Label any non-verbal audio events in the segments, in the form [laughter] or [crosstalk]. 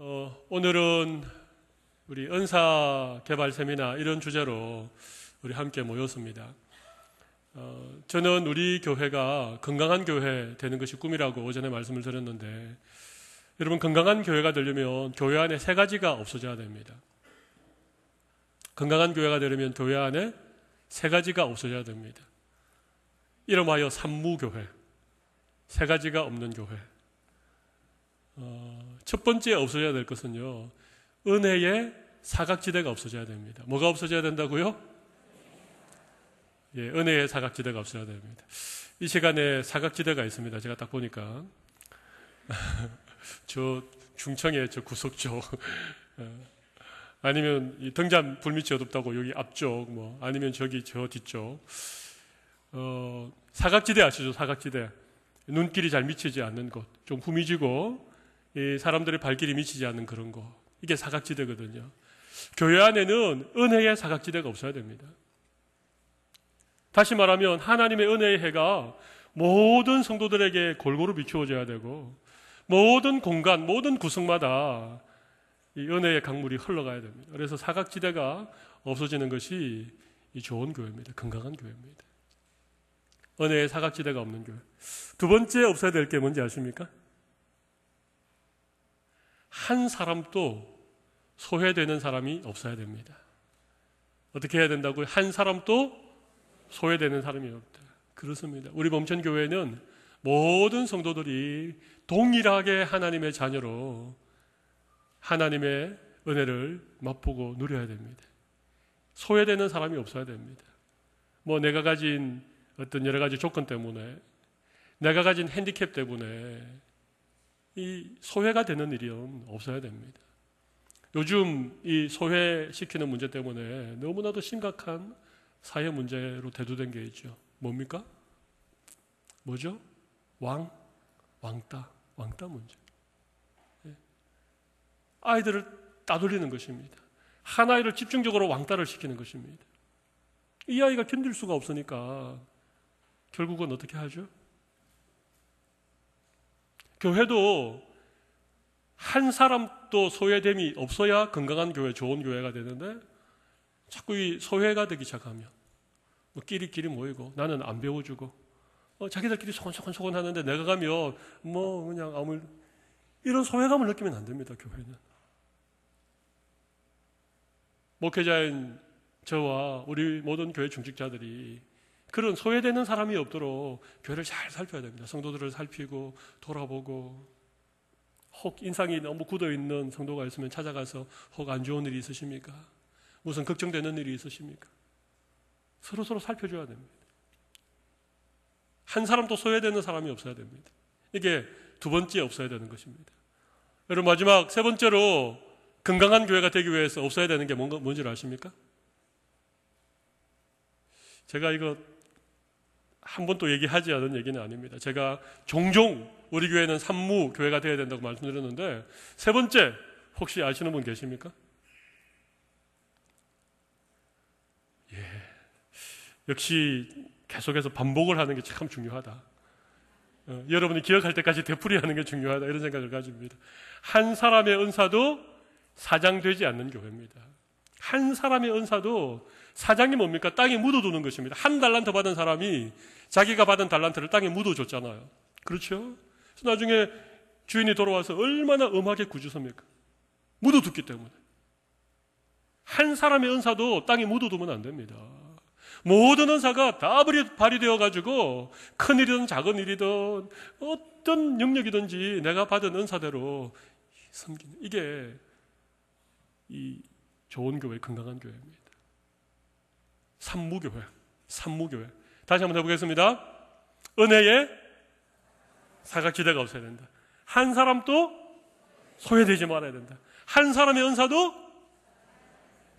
어, 오늘은 우리 은사 개발 세미나 이런 주제로 우리 함께 모였습니다. 어, 저는 우리 교회가 건강한 교회 되는 것이 꿈이라고 오전에 말씀을 드렸는데 여러분 건강한 교회가 되려면 교회 안에 세 가지가 없어져야 됩니다. 건강한 교회가 되려면 교회 안에 세 가지가 없어져야 됩니다. 이름하여 산무교회. 세 가지가 없는 교회. 어, 첫 번째 없어져야 될 것은요, 은혜의 사각지대가 없어져야 됩니다. 뭐가 없어져야 된다고요? 예, 은혜의 사각지대가 없어져야 됩니다. 이 시간에 사각지대가 있습니다. 제가 딱 보니까. [laughs] 저 중청의 저 구석 쪽. 어, [laughs] 아니면 이 등잔 불빛이 어둡다고 여기 앞쪽, 뭐, 아니면 저기 저 뒤쪽. 어, 사각지대 아시죠? 사각지대. 눈길이 잘 미치지 않는 곳. 좀 후미지고, 이 사람들의 발길이 미치지 않는 그런 곳. 이게 사각지대거든요. 교회 안에는 은혜의 사각지대가 없어야 됩니다. 다시 말하면 하나님의 은혜의 해가 모든 성도들에게 골고루 비추어져야 되고 모든 공간, 모든 구석마다 이 은혜의 강물이 흘러가야 됩니다. 그래서 사각지대가 없어지는 것이 이 좋은 교회입니다. 건강한 교회입니다. 은혜의 사각지대가 없는 교회. 두 번째 없어야 될 게 뭔지 아십니까? 한 사람도 소외되는 사람이 없어야 됩니다. 어떻게 해야 된다고요? 한 사람도 소외되는 사람이 없다. 그렇습니다. 우리 범천 교회는 모든 성도들이 동일하게 하나님의 자녀로 하나님의 은혜를 맛보고 누려야 됩니다. 소외되는 사람이 없어야 됩니다. 뭐 내가 가진 어떤 여러 가지 조건 때문에 내가 가진 핸디캡 때문에 이 소외가 되는 일이 없어야 됩니다. 요즘 이 소외시키는 문제 때문에 너무나도 심각한 사회 문제로 대두된 게 있죠. 뭡니까? 뭐죠? 왕, 왕따, 왕따 문제. 예. 아이들을 따돌리는 것입니다. 한 아이를 집중적으로 왕따를 시키는 것입니다. 이 아이가 견딜 수가 없으니까 결국은 어떻게 하죠? 교회도 한 사람도 소외됨이 없어야 건강한 교회, 좋은 교회가 되는데 자꾸 이 소외가 되기 시작하면 뭐 끼리끼리 모이고 나는 안 배워주고 어, 자기들끼리 소곤소곤소곤 하는데 내가 가면 뭐 그냥 아무 이런 소외감을 느끼면 안 됩니다 교회는. 목회자인 저와 우리 모든 교회 중직자들이 그런 소외되는 사람이 없도록 교회를 잘 살펴야 됩니다. 성도들을 살피고 돌아보고 혹 인상이 너무 굳어 있는 성도가 있으면 찾아가서 혹 안 좋은 일이 있으십니까? 무슨 걱정되는 일이 있으십니까? 서로 서로 살펴줘야 됩니다. 한 사람도 소외되는 사람이 없어야 됩니다. 이게 두 번째 없어야 되는 것입니다. 여러분 마지막 세 번째로 건강한 교회가 되기 위해서 없어야 되는 게 뭔가 뭔지 아십니까? 제가 이거 한 번도 얘기하지 않은 얘기는 아닙니다. 제가 종종 우리 교회는 산무 교회가 되어야 된다고 말씀드렸는데 세 번째 혹시 아시는 분 계십니까? 예. 역시 계속해서 반복을 하는 게 참 중요하다. 어, 여러분이 기억할 때까지 되풀이하는 게 중요하다 이런 생각을 가집니다. 한 사람의 은사도 사장되지 않는 교회입니다. 한 사람의 은사도 사장이 뭡니까? 땅에 묻어두는 것입니다. 한 달란트 받은 사람이 자기가 받은 달란트를 땅에 묻어줬잖아요. 그렇죠? 나중에 주인이 돌아와서 얼마나 엄하게 구주섭니까? 묻어뒀기 때문에. 한 사람의 은사도 땅에 묻어두면 안 됩니다. 모든 은사가 다 발휘되어 가지고 큰 일이든 작은 일이든 어떤 영역이든지 내가 받은 은사대로 섬기는 이게 이 좋은 교회, 건강한 교회입니다. 산무교회, 산무교회. 다시 한번 해보겠습니다. 은혜의 사각 지대가 없어야 된다. 한 사람도 소외되지 말아야 된다. 한 사람의 은사도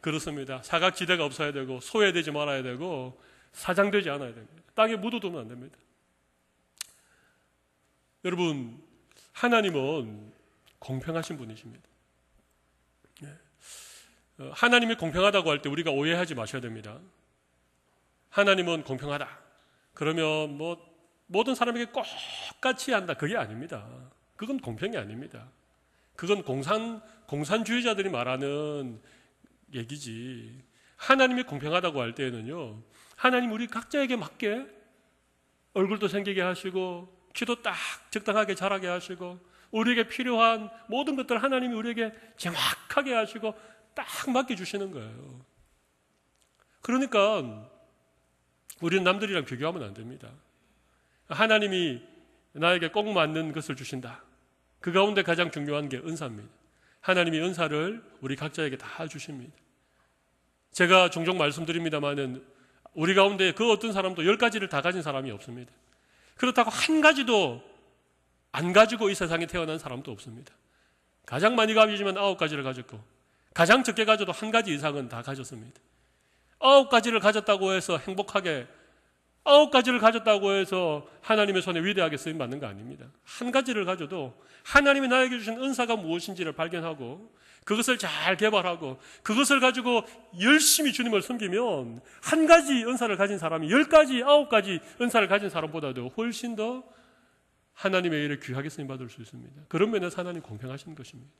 그렇습니다. 사각 지대가 없어야 되고 소외되지 말아야 되고 사장되지 않아야 됩니다. 땅에 묻어두면 안 됩니다. 여러분, 하나님은 공평하신 분이십니다. 네. 어, 하나님이 공평하다고 할 때 우리가 오해하지 마셔야 됩니다. 하나님은 공평하다. 그러면 뭐 모든 사람에게 똑같이 한다. 그게 아닙니다. 그건 공평이 아닙니다. 그건 공산 공산주의자들이 말하는 얘기지. 하나님이 공평하다고 할 때에는요. 하나님 우리 각자에게 맞게 얼굴도 생기게 하시고 키도 딱 적당하게 자라게 하시고 우리에게 필요한 모든 것들 하나님이 우리에게 정확하게 하시고 딱 맡겨 주시는 거예요. 그러니까 우리는 남들이랑 비교하면 안 됩니다. 하나님이 나에게 꼭 맞는 것을 주신다. 그 가운데 가장 중요한 게 은사입니다. 하나님이 은사를 우리 각자에게 다 주십니다. 제가 종종 말씀드립니다만은 우리 가운데 그 어떤 사람도 열 가지를 다 가진 사람이 없습니다. 그렇다고 한 가지도 안 가지고 이 세상에 태어난 사람도 없습니다. 가장 많이 가지면 아홉 가지를 가졌고 가장 적게 가져도 한 가지 이상은 다 가졌습니다. 아홉 가지를 가졌다고 해서 행복하게 아홉 가지를 가졌다고 해서 하나님의 손에 위대하게 쓰임 받는 거 아닙니다. 한 가지를 가져도 하나님이 나에게 주신 은사가 무엇인지를 발견하고 그것을 잘 개발하고 그것을 가지고 열심히 주님을 섬기면 한 가지 은사를 가진 사람이 열 가지, 아홉 가지 은사를 가진 사람보다도 훨씬 더 하나님의 일을 귀하게 쓰임 받을 수 있습니다. 그런 면에서 하나님 공평하신 것입니다.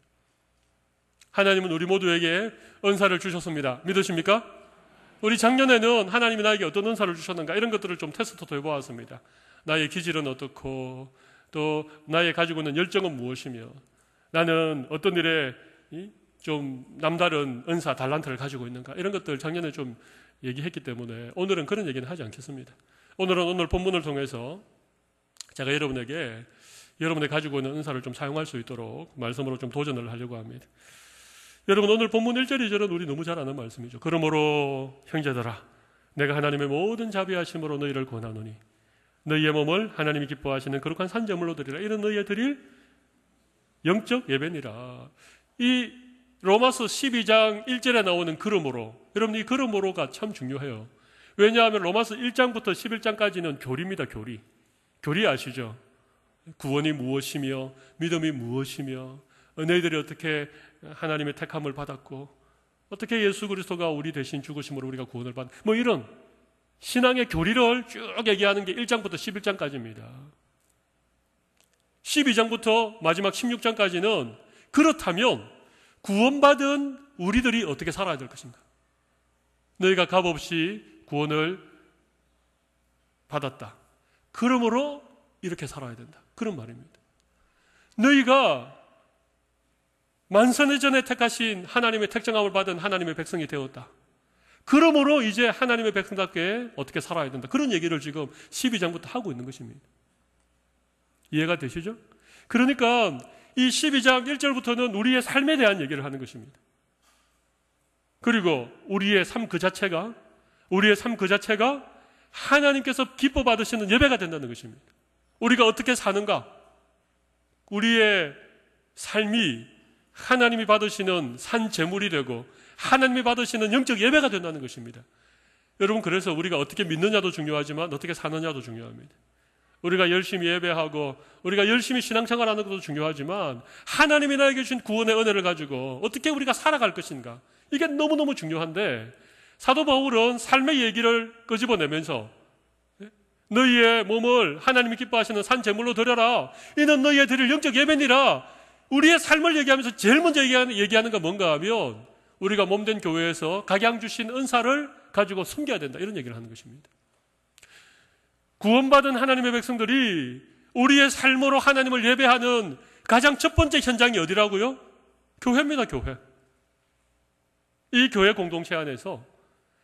하나님은 우리 모두에게 은사를 주셨습니다. 믿으십니까? 우리 작년에는 하나님이 나에게 어떤 은사를 주셨는가 이런 것들을 좀 테스트도 해보았습니다. 나의 기질은 어떻고 또 나의 가지고 있는 열정은 무엇이며 나는 어떤 일에 좀 남다른 은사, 달란트를 가지고 있는가 이런 것들 작년에 좀 얘기했기 때문에 오늘은 그런 얘기는 하지 않겠습니다. 오늘은 오늘 본문을 통해서 제가 여러분에게 여러분이 가지고 있는 은사를 좀 사용할 수 있도록 말씀으로 좀 도전을 하려고 합니다. 여러분 오늘 본문 1절 2절은 우리 너무 잘 아는 말씀이죠. 그러므로 형제들아 내가 하나님의 모든 자비하심으로 너희를 권하노니 너희의 몸을 하나님이 기뻐하시는 거룩한 산재물로 드리라 이런 너희의 드릴 영적 예배니라. 이 로마서 12장 1절에 나오는 그러므로 여러분 이 그러므로가 참 중요해요. 왜냐하면 로마서 1장부터 11장까지는 교리입니다. 교리. 교리 아시죠? 구원이 무엇이며 믿음이 무엇이며 너희들이 어떻게 하나님의 택함을 받았고 어떻게 예수 그리스도가 우리 대신 죽으심으로 우리가 구원을 받, 뭐 이런 신앙의 교리를 쭉 얘기하는 게 1장부터 11장까지입니다. 12장부터 마지막 16장까지는 그렇다면 구원받은 우리들이 어떻게 살아야 될 것인가? 너희가 값없이 구원을 받았다. 그러므로 이렇게 살아야 된다. 그런 말입니다. 너희가 만선의 전에 택하신 하나님의 택정함을 받은 하나님의 백성이 되었다. 그러므로 이제 하나님의 백성답게 어떻게 살아야 된다. 그런 얘기를 지금 12장부터 하고 있는 것입니다. 이해가 되시죠? 그러니까 이 12장 1절부터는 우리의 삶에 대한 얘기를 하는 것입니다. 그리고 우리의 삶 그 자체가 우리의 삶 그 자체가 하나님께서 기뻐 받으시는 예배가 된다는 것입니다. 우리가 어떻게 사는가? 우리의 삶이 하나님이 받으시는 산 제물이 되고 하나님이 받으시는 영적 예배가 된다는 것입니다. 여러분 그래서 우리가 어떻게 믿느냐도 중요하지만 어떻게 사느냐도 중요합니다. 우리가 열심히 예배하고 우리가 열심히 신앙생활하는 것도 중요하지만 하나님이 나에게 주신 구원의 은혜를 가지고 어떻게 우리가 살아갈 것인가 이게 너무너무 중요한데 사도 바울은 삶의 얘기를 끄집어내면서 너희의 몸을 하나님이 기뻐하시는 산 제물로 드려라 이는 너희의 드릴 영적 예배니라 우리의 삶을 얘기하면서 제일 먼저 얘기하는, 얘기하는 건 뭔가 하면 우리가 몸된 교회에서 각양 주신 은사를 가지고 숨겨야 된다. 이런 얘기를 하는 것입니다. 구원받은 하나님의 백성들이 우리의 삶으로 하나님을 예배하는 가장 첫 번째 현장이 어디라고요? 교회입니다, 교회. 이 교회 공동체 안에서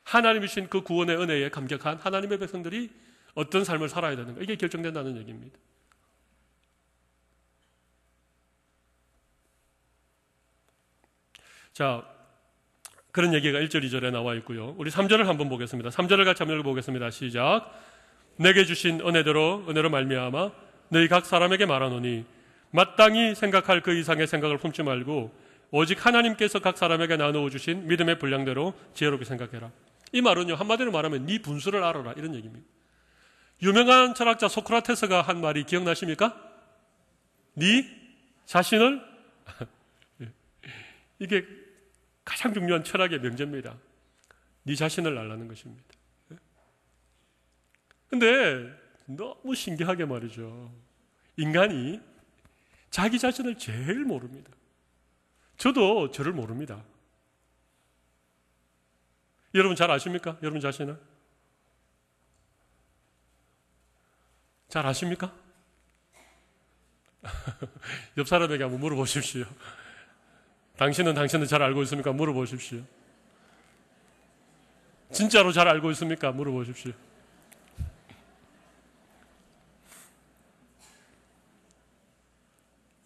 하나님이 주신 그 구원의 은혜에 감격한 하나님의 백성들이 어떤 삶을 살아야 되는가. 이게 결정된다는 얘기입니다. 자, 그런 얘기가 1절, 2절에 나와 있고요. 우리 3절을 한번 보겠습니다. 3절을 같이 한번 읽어보겠습니다. 시작. 내게 주신 은혜대로 은혜로 말미암아 너희 각 사람에게 말하노니 마땅히 생각할 그 이상의 생각을 품지 말고 오직 하나님께서 각 사람에게 나누어 주신 믿음의 분량대로 지혜롭게 생각해라. 이 말은요 한마디로 말하면 네 분수를 알아라 이런 얘기입니다. 유명한 철학자 소크라테스가 한 말이 기억나십니까? 네 자신을 [laughs] 이게 가장 중요한 철학의 명제입니다. 네 자신을 알라는 것입니다. 근데 너무 신기하게 말이죠. 인간이 자기 자신을 제일 모릅니다. 저도 저를 모릅니다. 여러분 잘 아십니까? 여러분 자신을? 잘 아십니까? [laughs] 옆 사람에게 한번 물어보십시오. 당신은 당신은 잘 알고 있습니까? 물어보십시오. 진짜로 잘 알고 있습니까? 물어보십시오.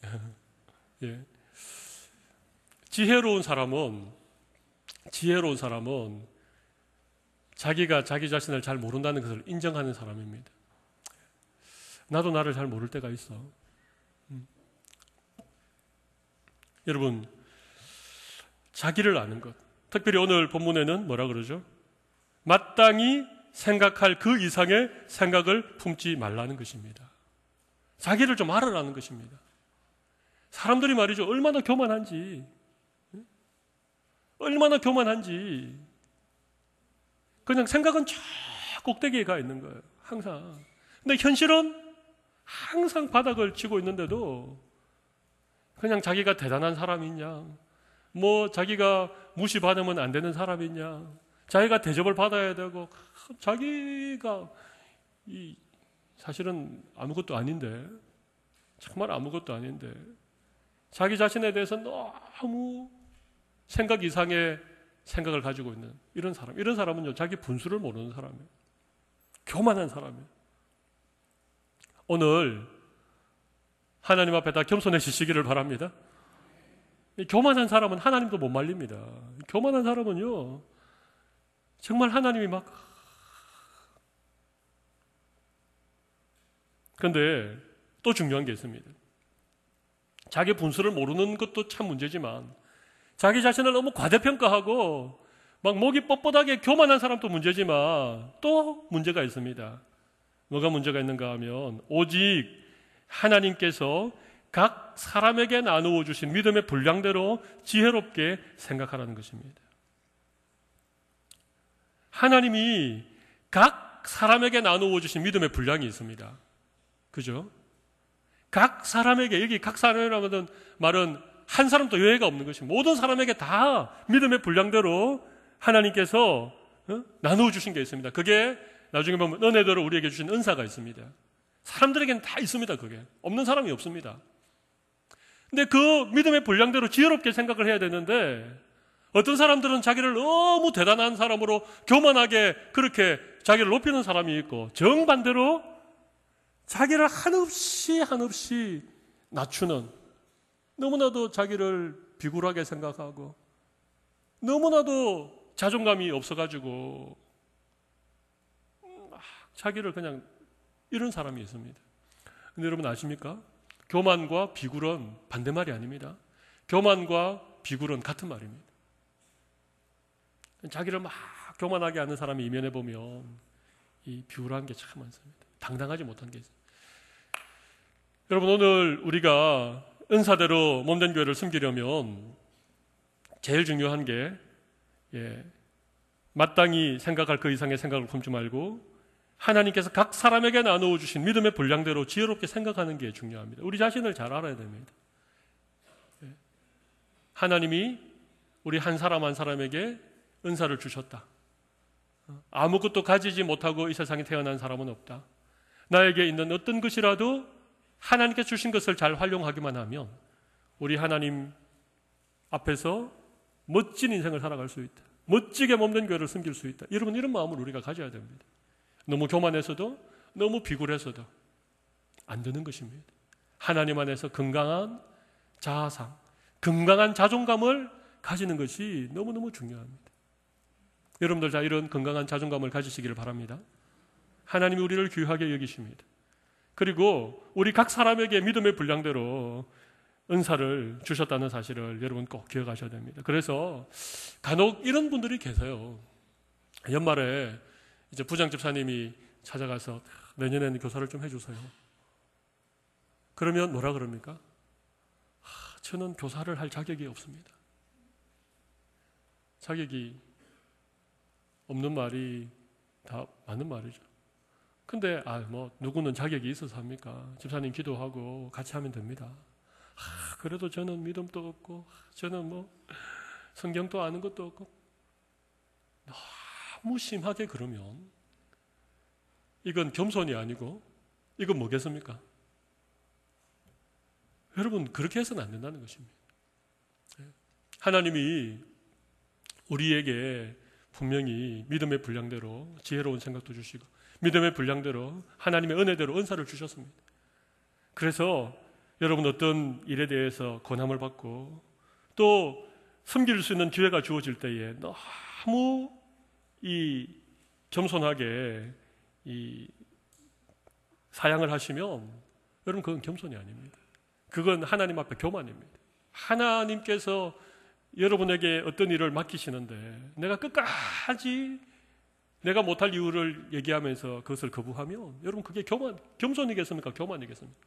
[laughs] 예. 지혜로운 사람은 지혜로운 사람은 자기가 자기 자신을 잘 모른다는 것을 인정하는 사람입니다. 나도 나를 잘 모를 때가 있어. 음. 여러분, 자기를 아는 것. 특별히 오늘 본문에는 뭐라 그러죠? 마땅히 생각할 그 이상의 생각을 품지 말라는 것입니다. 자기를 좀 알아라는 것입니다. 사람들이 말이죠. 얼마나 교만한지. 얼마나 교만한지. 그냥 생각은 저 꼭대기에 가 있는 거예요. 항상. 근데 현실은 항상 바닥을 치고 있는데도 그냥 자기가 대단한 사람이냐, 뭐 자기가 무시받으면 안 되는 사람이냐, 자기가 대접을 받아야 되고 자기가 이 사실은 아무것도 아닌데 정말 아무것도 아닌데 자기 자신에 대해서 너무 생각 이상의 생각을 가지고 있는 이런 사람. 이런 사람은요, 자기 분수를 모르는 사람이에요. 교만한 사람이에요. 오늘 하나님 앞에 다 겸손해지시기를 바랍니다. 교만한 사람은 하나님도 못 말립니다. 교만한 사람은요, 정말 하나님이 막. 그런데 또 중요한 게 있습니다. 자기 분수를 모르는 것도 참 문제지만 자기 자신을 너무 과대평가하고 막 목이 뻣뻣하게 교만한 사람도 문제지만 또 문제가 있습니다. 뭐가 문제가 있는가 하면 오직 하나님께서 각 사람에게 나누어 주신 믿음의 분량대로 지혜롭게 생각하라는 것입니다. 하나님이 각 사람에게 나누어 주신 믿음의 분량이 있습니다. 그죠? 각 사람에게 여기 각 사람이라는 말은 한 사람도 여해가 없는 것입니다. 모든 사람에게 다 믿음의 분량대로 하나님께서 어? 나누어 주신 게 있습니다. 그게 나중에 보면 은혜대로 우리에게 주신 은사가 있습니다. 사람들에게는 다 있습니다. 그게 없는 사람이 없습니다. 근데 그 믿음의 분량대로 지혜롭게 생각을 해야 되는데 어떤 사람들은 자기를 너무 대단한 사람으로 교만하게 그렇게 자기를 높이는 사람이 있고 정반대로 자기를 한없이 한없이 낮추는 너무나도 자기를 비굴하게 생각하고 너무나도 자존감이 없어가지고 자기를 그냥 이런 사람이 있습니다. 근데 여러분 아십니까? 교만과 비굴은 반대말이 아닙니다. 교만과 비굴은 같은 말입니다. 자기를 막 교만하게 하는 사람이 이면에 보면 이 비굴한 게 참 많습니다. 당당하지 못한 게 있습니다. 여러분 오늘 우리가 은사대로 몸된 교회를 숨기려면 제일 중요한 게 예, 마땅히 생각할 그 이상의 생각을 품지 말고 하나님께서 각 사람에게 나누어 주신 믿음의 분량대로 지혜롭게 생각하는 게 중요합니다. 우리 자신을 잘 알아야 됩니다. 예. 하나님이 우리 한 사람 한 사람에게 은사를 주셨다. 아무것도 가지지 못하고 이 세상에 태어난 사람은 없다. 나에게 있는 어떤 것이라도 하나님께 주신 것을 잘 활용하기만 하면 우리 하나님 앞에서 멋진 인생을 살아갈 수 있다. 멋지게 몸된 교회를 숨길 수 있다. 여러분 이런 마음을 우리가 가져야 됩니다. 너무 교만해서도 너무 비굴해서도 안 되는 것입니다. 하나님 안에서 건강한 자아상, 건강한 자존감을 가지는 것이 너무너무 중요합니다. 여러분들 자 이런 건강한 자존감을 가지시기를 바랍니다. 하나님이 우리를 귀하게 여기십니다. 그리고 우리 각 사람에게 믿음의 분량대로 은사를 주셨다는 사실을 여러분 꼭 기억하셔야 됩니다. 그래서 간혹 이런 분들이 계세요. 연말에 이제 부장 집사님이 찾아가서 내년에는 교사를 좀 해주세요. 그러면 뭐라 그럽니까? 아, 저는 교사를 할 자격이 없습니다. 자격이 없는 말이 다 맞는 말이죠. 근데 아 뭐 누구는 자격이 있어서 합니까? 집사님 기도하고 같이 하면 됩니다. 아, 그래도 저는 믿음도 없고 저는 뭐 성경도 아는 것도 없고 너무 심하게 그러면 이건 겸손이 아니고 이건 뭐겠습니까? 여러분 그렇게 해서는 안 된다는 것입니다. 하나님이 우리에게 분명히 믿음의 분량대로 지혜로운 생각도 주시고 믿음의 분량대로 하나님의 은혜대로 은사를 주셨습니다. 그래서 여러분 어떤 일에 대해서 권함을 받고 또 섬길 수 있는 기회가 주어질 때에 너무 이 겸손하게 이 사양을 하시면 여러분 그건 겸손이 아닙니다. 그건 하나님 앞에 교만입니다. 하나님께서 여러분에게 어떤 일을 맡기시는데 내가 끝까지 내가 못할 이유를 얘기하면서 그것을 거부하면 여러분 그게 교만, 겸손이겠습니까? 교만이겠습니까?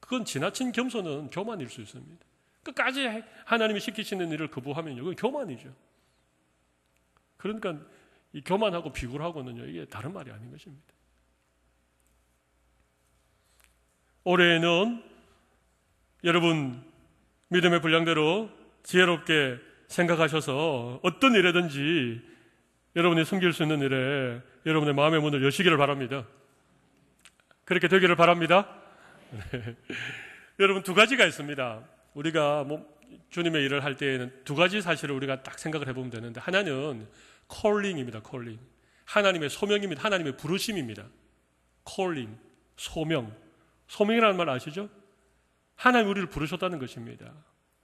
그건 지나친 겸손은 교만일 수 있습니다. 끝까지 하나님이 시키시는 일을 거부하면 이건 교만이죠. 그러니까 이 교만하고 비굴하고는요 이게 다른 말이 아닌 것입니다. 올해에는 여러분 믿음의 분량대로 지혜롭게 생각하셔서 어떤 일이든지 여러분이 숨길 수 있는 일에 여러분의 마음의 문을 여시기를 바랍니다. 그렇게 되기를 바랍니다. 네. [laughs] 여러분 두 가지가 있습니다. 우리가 뭐 주님의 일을 할 때에는 두 가지 사실을 우리가 딱 생각을 해보면 되는데 하나는 콜링입니다. 콜링. 하나님의 소명입니다. 하나님의 부르심입니다. 콜링, 소명. 소명이라는 말 아시죠? 하나님 우리를 부르셨다는 것입니다.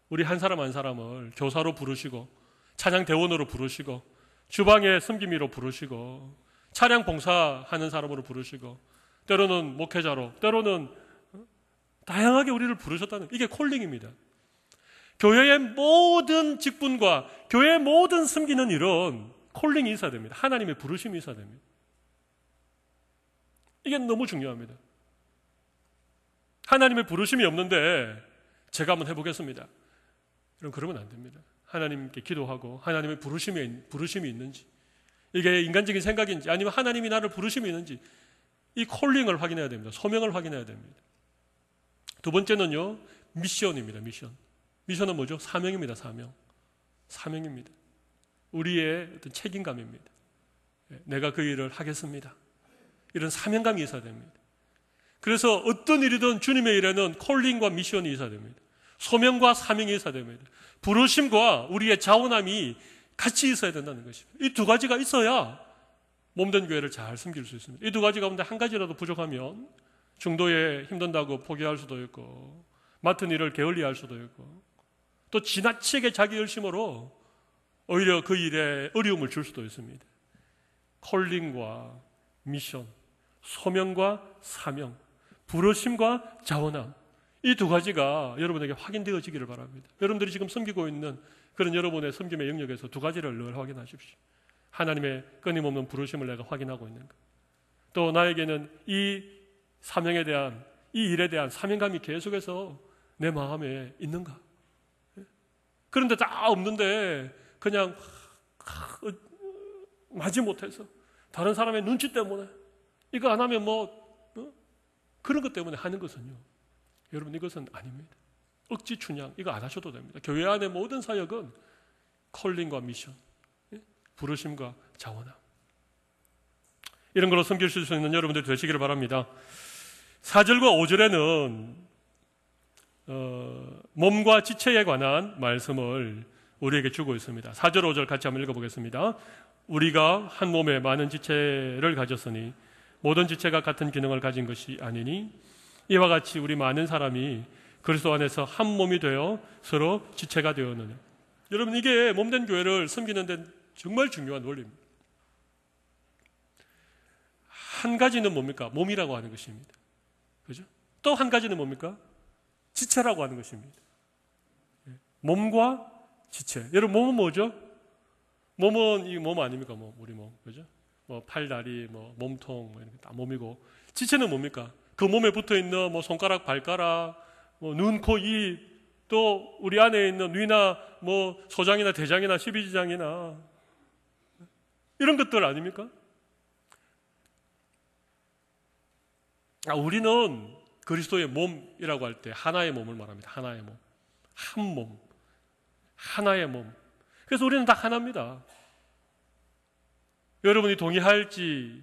우리 한 사람 한 사람을 교사로 부르시고 찬양 대원으로 부르시고 주방에 섬김이로 부르시고 차량 봉사하는 사람으로 부르시고 때로는 목회자로 때로는 다양하게 우리를 부르셨다는 이게 콜링입니다. 교회의 모든 직분과 교회의 모든 섬기는 일은 콜링이 있어야 됩니다. 하나님의 부르심이 있어야 됩니다. 이게 너무 중요합니다. 하나님의 부르심이 없는데 제가 한번 해보겠습니다. 그럼 그러면 안 됩니다. 하나님께 기도하고 하나님의 부르심이, 부르심이 있는지 이게 인간적인 생각인지 아니면 하나님이 나를 부르심이 있는지 이 콜링을 확인해야 됩니다. 소명을 확인해야 됩니다. 두 번째는요, 미션입니다. 미션. 미션은 뭐죠? 사명입니다. 사명. 사명입니다. 우리의 어떤 책임감입니다. 예, 내가 그 일을 하겠습니다. 이런 사명감이 있어야 됩니다. 그래서 어떤 일이든 주님의 일에는 콜링과 미션이 있어야 됩니다. 소명과 사명이 있어야 됩니다. 부르심과 우리의 자원함이 같이 있어야 된다는 것입니다. 이 두 가지가 있어야 몸된 교회를 잘 섬길 수 있습니다. 이 두 가지 가운데 한 가지라도 부족하면 중도에 힘든다고 포기할 수도 있고 맡은 일을 게을리할 수도 있고 또 지나치게 자기 열심으로 오히려 그 일에 어려움을 줄 수도 있습니다. 콜링과 미션, 소명과 사명, 부르심과 자원함 이 두 가지가 여러분에게 확인되어지기를 바랍니다. 여러분들이 지금 섬기고 있는 그런 여러분의 섬김의 영역에서 두 가지를 늘 확인하십시오. 하나님의 끊임없는 부르심을 내가 확인하고 있는가. 또 나에게는 이 사명에 대한 이 일에 대한 사명감이 계속해서 내 마음에 있는가. 그런데 다 없는데 그냥 마지 못해서 다른 사람의 눈치 때문에 이거 안 하면 뭐 어? 그런 것 때문에 하는 것은요. 여러분 이것은 아닙니다. 억지 춘향 이거 안 하셔도 됩니다. 교회 안의 모든 사역은 컬링과 미션, 예? 부르심과 자원함 이런 걸로 섬길 수 있는 여러분들 되시기를 바랍니다. 4절과 5절에는 어, 몸과 지체에 관한 말씀을 우리에게 주고 있습니다. 4절, 5절 같이 한번 읽어보겠습니다. 우리가 한 몸에 많은 지체를 가졌으니 모든 지체가 같은 기능을 가진 것이 아니니 이와 같이 우리 많은 사람이 그리스도 안에서 한 몸이 되어 서로 지체가 되었느냐. 여러분 이게 몸된 교회를 섬기는 데 정말 중요한 원리입니다. 한 가지는 뭡니까? 몸이라고 하는 것입니다. 그죠? 또 한 가지는 뭡니까? 지체라고 하는 것입니다. 예. 몸과 지체. 여러분 몸은 뭐죠? 몸은 이 몸 아닙니까? 뭐 우리 몸 그죠? 뭐 팔 다리, 뭐 몸통 뭐 이렇게 다 몸이고 지체는 뭡니까? 그 몸에 붙어 있는 뭐 손가락, 발가락, 뭐 눈, 코, 입, 또 우리 안에 있는 뇌나 뭐 소장이나 대장이나 십이지장이나 이런 것들 아닙니까? 아, 우리는 그리스도의 몸이라고 할 때 하나의 몸을 말합니다. 하나의 몸. 한 몸, 하나의 몸. 그래서 우리는 다 하나입니다. 여러분이 동의할지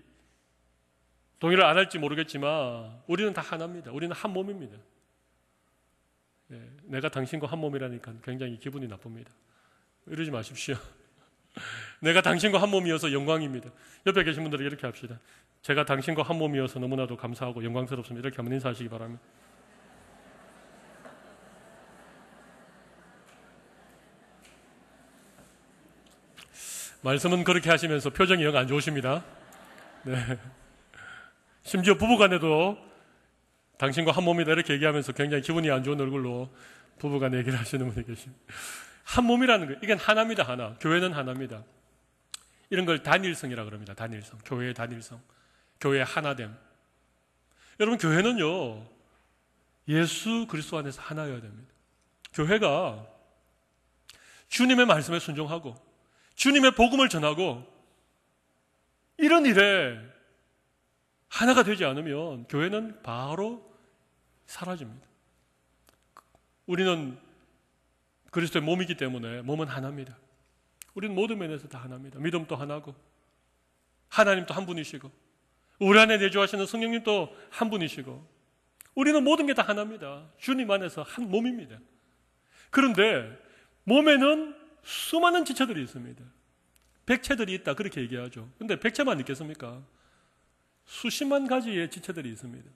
동의를 안 할지 모르겠지만 우리는 다 하나입니다. 우리는 한 몸입니다. 예, 내가 당신과 한 몸이라니까 굉장히 기분이 나쁩니다. 이러지 마십시오. [laughs] 내가 당신과 한 몸이어서 영광입니다. 옆에 계신 분들은 이렇게 합시다. 제가 당신과 한 몸이어서 너무나도 감사하고 영광스럽습니다. 이렇게 한번 인사하시기 바랍니다. 말씀은 그렇게 하시면서 표정이 영 안 좋으십니다. 네. 심지어 부부간에도 당신과 한 몸이다 이렇게 얘기하면서 굉장히 기분이 안 좋은 얼굴로 부부간 얘기를 하시는 분이 계십니다. 한 몸이라는 거예요. 이건 하나입니다, 하나. 교회는 하나입니다. 이런 걸 단일성이라 그럽니다. 단일성. 교회의 단일성. 교회의 하나됨. 여러분, 교회는요, 예수 그리스도 안에서 하나여야 됩니다. 교회가 주님의 말씀에 순종하고 주님의 복음을 전하고 이런 일에 하나가 되지 않으면 교회는 바로 사라집니다. 우리는 그리스도의 몸이기 때문에 몸은 하나입니다. 우리는 모든 면에서 다 하나입니다. 믿음도 하나고 하나님도 한 분이시고 우리 안에 내주하시는 성령님도 한 분이시고 우리는 모든 게 다 하나입니다. 주님 안에서 한 몸입니다. 그런데 몸에는 수많은 지체들이 있습니다. 백체들이 있다 그렇게 얘기하죠. 근데 백체만 있겠습니까? 수십만 가지의 지체들이 있습니다.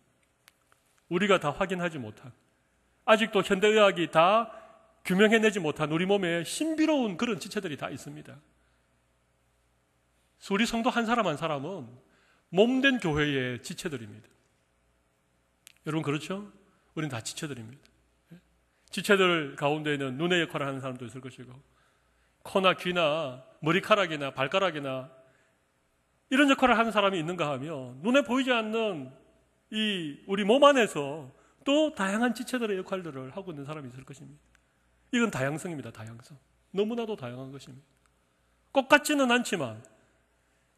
우리가 다 확인하지 못한 아직도 현대의학이 다 규명해내지 못한 우리 몸에 신비로운 그런 지체들이 다 있습니다. 우리 성도 한 사람 한 사람은 몸된 교회의 지체들입니다. 여러분 그렇죠? 우리는 다 지체들입니다. 지체들 가운데에는 눈의 역할을 하는 사람도 있을 것이고 코나 귀나 머리카락이나 발가락이나 이런 역할을 하는 사람이 있는가 하면 눈에 보이지 않는 이 우리 몸 안에서 또 다양한 지체들의 역할들을 하고 있는 사람이 있을 것입니다. 이건 다양성입니다. 다양성. 너무나도 다양한 것입니다. 똑같지는 않지만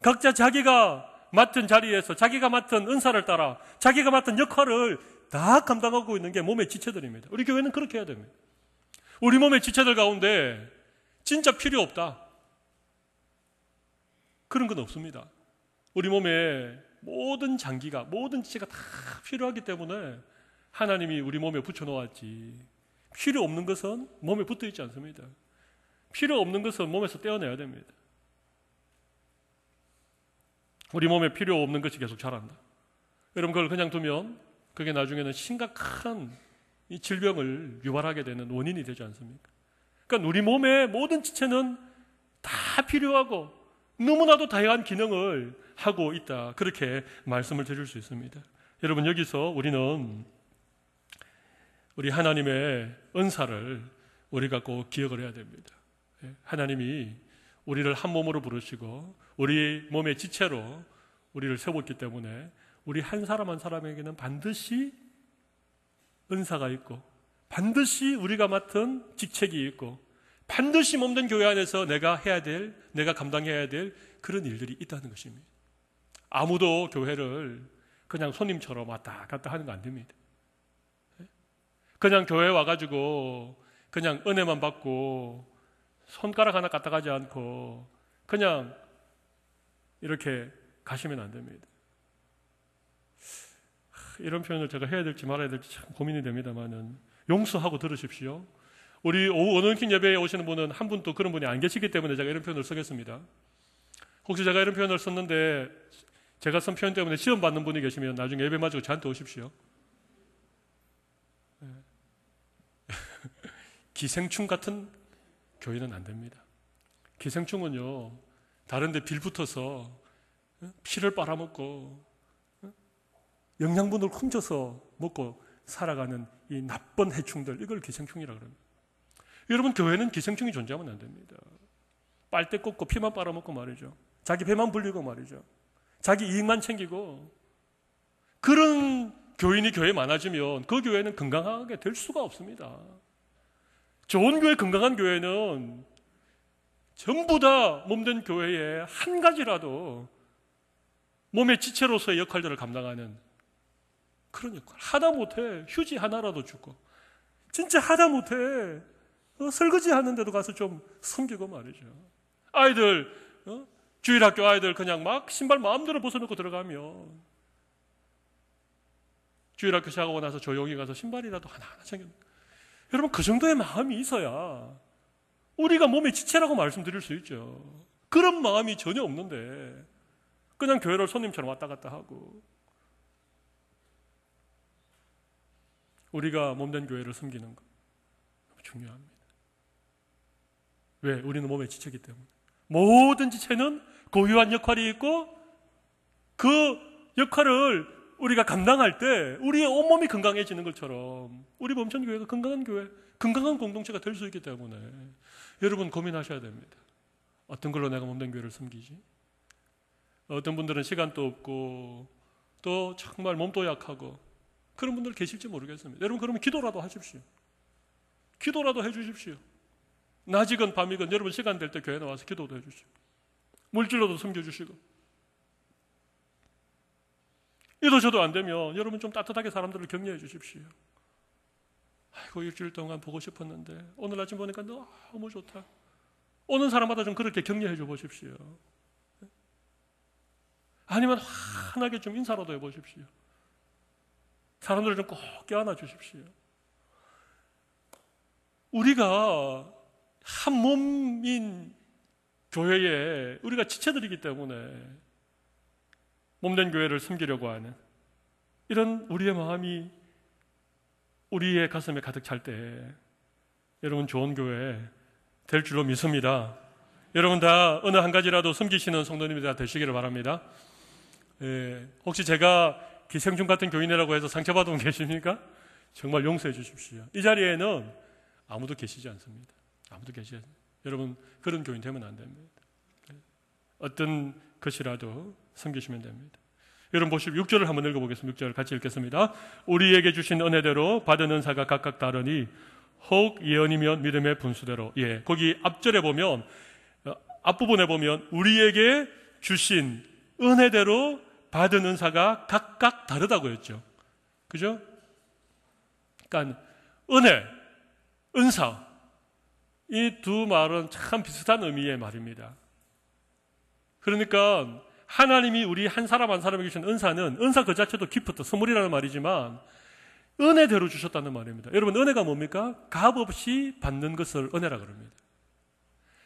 각자 자기가 맡은 자리에서 자기가 맡은 은사를 따라 자기가 맡은 역할을 다 감당하고 있는 게 몸의 지체들입니다. 우리 교회는 그렇게 해야 됩니다. 우리 몸의 지체들 가운데 진짜 필요 없다. 그런 건 없습니다. 우리 몸에 모든 장기가, 모든 지체가 다 필요하기 때문에 하나님이 우리 몸에 붙여놓았지. 필요 없는 것은 몸에 붙어 있지 않습니다. 필요 없는 것은 몸에서 떼어내야 됩니다. 우리 몸에 필요 없는 것이 계속 자란다. 여러분 그걸 그냥 두면 그게 나중에는 심각한 이 질병을 유발하게 되는 원인이 되지 않습니까? 그러니까 우리 몸의 모든 지체는 다 필요하고 너무나도 다양한 기능을 하고 있다. 그렇게 말씀을 드릴 수 있습니다. 여러분 여기서 우리는 우리 하나님의 은사를 우리가 꼭 기억을 해야 됩니다. 예, 하나님이 우리를 한 몸으로 부르시고 우리 몸의 지체로 우리를 세웠기 때문에 우리 한 사람 한 사람에게는 반드시 은사가 있고 반드시 우리가 맡은 직책이 있고 반드시 몸된 교회 안에서 내가 해야 될, 내가 감당해야 될 그런 일들이 있다는 것입니다. 아무도 교회를 그냥 손님처럼 왔다 갔다 하는 거 안 됩니다. 그냥 교회 와가지고 그냥 은혜만 받고 손가락 하나 갖다 가지 않고 그냥 이렇게 가시면 안 됩니다. 이런 표현을 제가 해야 될지 말아야 될지 참 고민이 됩니다만은 용서하고 들으십시오. 우리 오후 원원킨 예배에 오시는 분은 한 분도 그런 분이 안 계시기 때문에 제가 이런 표현을 쓰겠습니다. 혹시 제가 이런 표현을 썼는데 제가 쓴 표현 때문에 시험 받는 분이 계시면 나중에 예배 마치고 저한테 오십시오. [laughs] 기생충 같은 교회는 안 됩니다. 기생충은요, 다른데 빌 붙어서 피를 빨아먹고 영양분을 훔쳐서 먹고 살아가는 이 나쁜 해충들, 이걸 기생충이라 그럽니다. 여러분, 교회는 기생충이 존재하면 안 됩니다. 빨대 꽂고 피만 빨아먹고 말이죠. 자기 배만 불리고 말이죠. 자기 이익만 챙기고 그런 교인이 교회 많아지면 그 교회는 건강하게 될 수가 없습니다. 좋은 교회, 건강한 교회는 전부 다 몸된 교회의 한 가지라도 몸의 지체로서의 역할들을 감당하는 그런 역할. 하다 못해 휴지 하나라도 주고 진짜 하다 못해. 어, 설거지 하는데도 가서 좀 섬기고 말이죠. 아이들, 어? 주일학교 아이들 그냥 막 신발 마음대로 벗어놓고 들어가면 주일학교 시작하고 나서 조용히 가서 신발이라도 하나하나 챙겨. 여러분, 그 정도의 마음이 있어야 우리가 몸의 지체라고 말씀드릴 수 있죠. 그런 마음이 전혀 없는데 그냥 교회를 손님처럼 왔다 갔다 하고 우리가 몸된 교회를 섬기는 것 중요합니다. 왜? 우리는 몸의 지체이기 때문에. 모든 지체는 고유한 역할이 있고 그 역할을 우리가 감당할 때 우리의 온몸이 건강해지는 것처럼 우리 몸천 교회가 건강한 교회, 건강한 공동체가 될 수 있기 때문에 여러분 고민하셔야 됩니다. 어떤 걸로 내가 몸된 교회를 섬기지? 어떤 분들은 시간도 없고 또 정말 몸도 약하고 그런 분들 계실지 모르겠습니다. 여러분 그러면 기도라도 하십시오. 기도라도 해 주십시오. 낮이건 밤이건 여러분 시간 될 때 교회 나와서 기도도 해 주시고 물질로도 섬겨 주시고 이도 저도 안 되면 여러분 좀 따뜻하게 사람들을 격려해 주십시오. 아이고 일주일 동안 보고 싶었는데 오늘 아침 보니까 너무 좋다. 오는 사람마다 좀 그렇게 격려해 줘 보십시오. 아니면 환하게 좀 인사라도 해 보십시오. 사람들을 좀 꼭 껴안아 주십시오. 우리가 한 몸인 교회에 우리가 지체들이기 때문에 몸된 교회를 섬기려고 하는 이런 우리의 마음이 우리의 가슴에 가득 찰 때 여러분 좋은 교회 될 줄로 믿습니다. 여러분 다 어느 한 가지라도 섬기시는 성도님이 다 되시기를 바랍니다. 예, 혹시 제가 기생충 같은 교인이라고 해서 상처받은 분 계십니까? 정말 용서해 주십시오. 이 자리에는 아무도 계시지 않습니다. 아무도 계시지 않습니다. 여러분 그런 교인 되면 안 됩니다. 예, 어떤 것이라도 섬기시면 됩니다. 여러분 보시오 6절을 한번 읽어보겠습니다. 6절 같이 읽겠습니다. 우리에게 주신 은혜대로 받은 은사가 각각 다르니 혹 예언이면 믿음의 분수대로 예 거기 앞절에 보면 어, 앞부분에 보면 우리에게 주신 은혜대로 받은 은사가 각각 다르다고 했죠. 그죠? 그러니까 은혜, 은사 이 두 말은 참 비슷한 의미의 말입니다. 그러니까 하나님이 우리 한 사람 한 사람에게 주신 은사는 은사 그 자체도 기프트, 선물이라는 말이지만 은혜대로 주셨다는 말입니다. 여러분 은혜가 뭡니까? 값 없이 받는 것을 은혜라 그럽니다.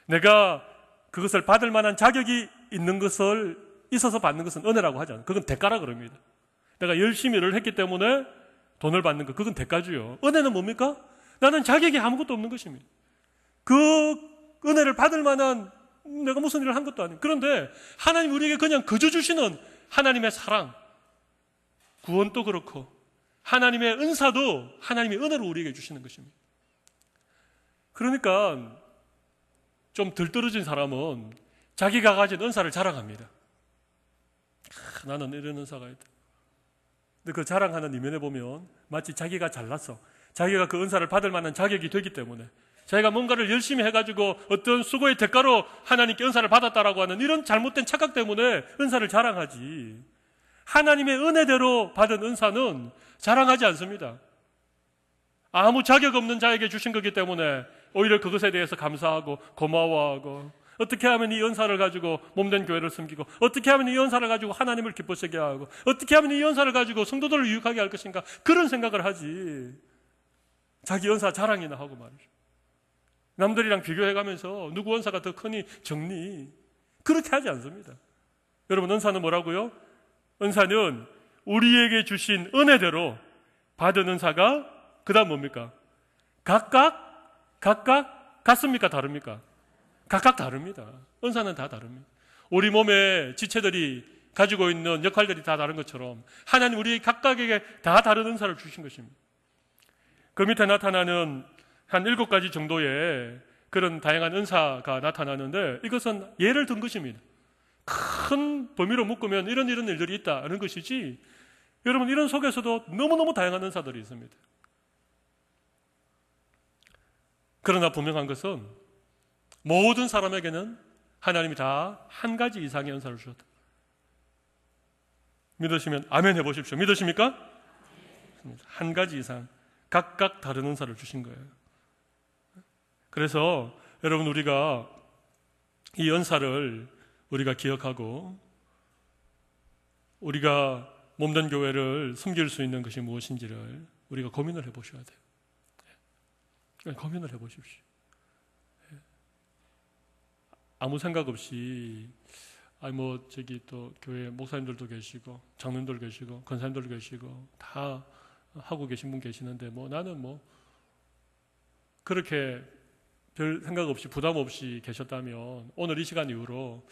내가 그것을 받을 만한 자격이 있는 것을 있어서 받는 것은 은혜라고 하지 않아요. 그건 대가라 그럽니다. 내가 열심히 일을 했기 때문에 돈을 받는 것, 그건 대가주요. 은혜는 뭡니까? 나는 자격이 아무것도 없는 것입니다. 그 은혜를 받을 만한 내가 무슨 일을 한 것도 아니고. 그런데 하나님 우리에게 그냥 거저 주시는 하나님의 사랑, 구원도 그렇고, 하나님의 은사도 하나님의 은혜로 우리에게 주시는 것입니다. 그러니까 좀 들떨어진 사람은 자기가 가진 은사를 자랑합니다. 아, 나는 이런 은사가 있다. 근데 그 자랑하는 이면에 보면 마치 자기가 잘났어. 자기가 그 은사를 받을 만한 자격이 되기 때문에 자기가 뭔가를 열심히 해가지고 어떤 수고의 대가로 하나님께 은사를 받았다라고 하는 이런 잘못된 착각 때문에 은사를 자랑하지. 하나님의 은혜대로 받은 은사는 자랑하지 않습니다. 아무 자격 없는 자에게 주신 거기 때문에 오히려 그것에 대해서 감사하고 고마워하고 어떻게 하면 이 은사를 가지고 몸된 교회를 섬기고 어떻게 하면 이 은사를 가지고 하나님을 기쁘시게 하고 어떻게 하면 이 은사를 가지고 성도들을 유익하게 할 것인가 그런 생각을 하지 자기 은사 자랑이나 하고 말이죠. 남들이랑 비교해가면서 누구 은사가 더 크니 정리 그렇게 하지 않습니다. 여러분 은사는 뭐라고요? 은사는 우리에게 주신 은혜대로 받은 은사가 그 다음 뭡니까? 각각 각각 같습니까 다릅니까? 각각 다릅니다. 은사는 다 다릅니다. 우리 몸의 지체들이 가지고 있는 역할들이 다 다른 것처럼 하나님 우리 각각에게 다 다른 은사를 주신 것입니다. 그 밑에 나타나는 한 일곱 가지 정도의 그런 다양한 은사가 나타나는데 이것은 예를 든 것입니다. 큰 범위로 묶으면 이런 이런 일들이 있다는 것이지 여러분 이런 속에서도 너무너무 다양한 은사들이 있습니다. 그러나 분명한 것은 모든 사람에게는 하나님이 다 한 가지 이상의 은사를 주셨다. 믿으시면 아멘 해보십시오. 믿으십니까? 한 가지 이상. 각각 다른 은사를 주신 거예요. 그래서 여러분 우리가 이 은사를 우리가 기억하고 우리가 몸된 교회를 섬길 수 있는 것이 무엇인지를 우리가 고민을 해보셔야 돼요. 네, 고민을 해보십시오. 네. 아무 생각 없이 아니 뭐 저기 또 교회 목사님들도 계시고 장로님들 계시고 권사님들 계시고 다 하고 계신 분 계시는데 뭐 나는 뭐 그렇게 별 생각 없이 부담 없이 계셨다면 오늘 이 시간 이후로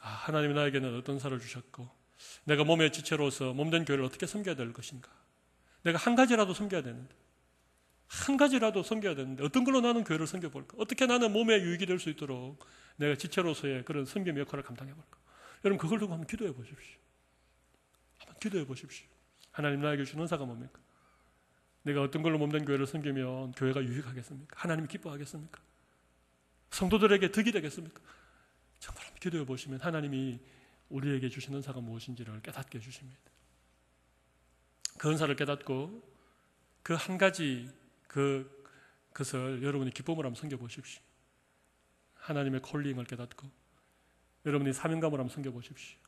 아, 하나님이 나에게는 어떤 사를 주셨고 내가 몸의 지체로서 몸된 교회를 어떻게 섬겨야 될 것인가 내가 한 가지라도 섬겨야 되는데 한 가지라도 섬겨야 되는데 어떤 걸로 나는 교회를 섬겨볼까 어떻게 나는 몸에 유익이 될 수 있도록 내가 지체로서의 그런 섬김 역할을 감당해 볼까 여러분 그걸 두고 한번 기도해 보십시오 한번 기도해 보십시오 하나님 나에게 주는 은사가 뭡니까 내가 어떤 걸로 몸된 교회를 섬기면 교회가 유익하겠습니까? 하나님이 기뻐하겠습니까? 성도들에게 득이 되겠습니까? 정말 기도해 보시면 하나님이 우리에게 주시는 은사가 무엇인지를 깨닫게 해주십니다. 그 은사를 깨닫고 그 한 가지 그 것을 여러분이 기쁨을 한번 섬겨 보십시오. 하나님의 콜링을 깨닫고 여러분이 사명감을 한번 섬겨 보십시오.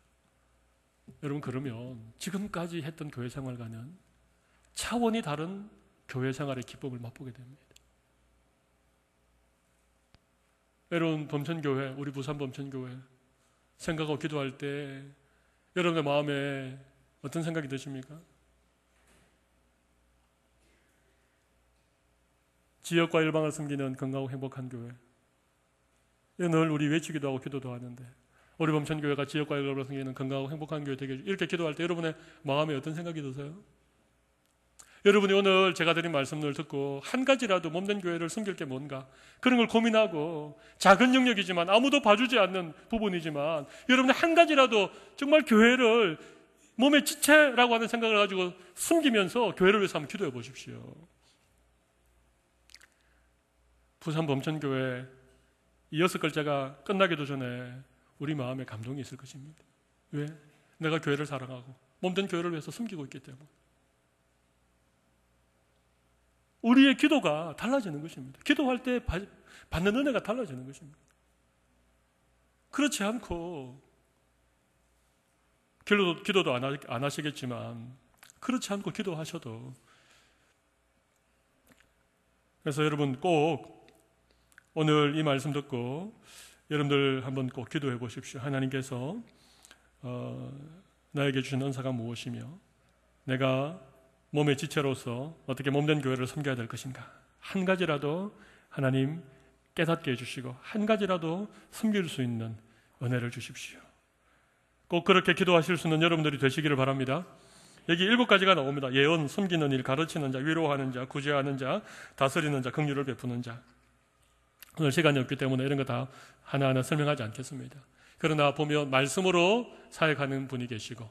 여러분 그러면 지금까지 했던 교회 생활과는 차원이 다른 교회 생활의 기쁨을 맛보게 됩니다. 여러분 범천교회, 우리 부산 범천교회 생각하고 기도할 때 여러분의 마음에 어떤 생각이 드십니까? 지역과 일방을 섬기는 건강하고 행복한 교회. 늘 우리 외치기도 하고 기도도 하는데 우리 범천교회가 지역과 일방을 섬기는 건강하고 행복한 교회 되게 이렇게 기도할 때 여러분의 마음에 어떤 생각이 드세요? 여러분이 오늘 제가 드린 말씀을 듣고 한 가지라도 몸된 교회를 섬길 게 뭔가 그런 걸 고민하고 작은 영역이지만 아무도 봐주지 않는 부분이지만 여러분이 한 가지라도 정말 교회를 몸의 지체라고 하는 생각을 가지고 숨기면서 교회를 위해서 한번 기도해 보십시오. 부산 범천교회 이 여섯 글자가 끝나기도 전에 우리 마음에 감동이 있을 것입니다. 왜? 내가 교회를 사랑하고 몸된 교회를 위해서 숨기고 있기 때문에. 우리의 기도가 달라지는 것입니다. 기도할 때 받는 은혜가 달라지는 것입니다. 그렇지 않고 기도도, 기도도 안, 하시겠지만 그렇지 않고 기도하셔도 그래서 여러분 꼭 오늘 이 말씀 듣고 여러분들 한번 꼭 기도해 보십시오. 하나님께서 어, 나에게 주신 은사가 무엇이며 내가 몸의 지체로서 어떻게 몸된 교회를 섬겨야 될 것인가. 한 가지라도 하나님 깨닫게 해주시고 한 가지라도 섬길 수 있는 은혜를 주십시오. 꼭 그렇게 기도하실 수 있는 여러분들이 되시기를 바랍니다. 여기 일곱 가지가 나옵니다. 예언, 섬기는 일, 가르치는 자, 위로하는 자, 구제하는 자, 다스리는 자, 긍휼을 베푸는 자. 오늘 시간이 없기 때문에 이런 거 다 하나하나 설명하지 않겠습니다. 그러나 보면 말씀으로 사역하는 분이 계시고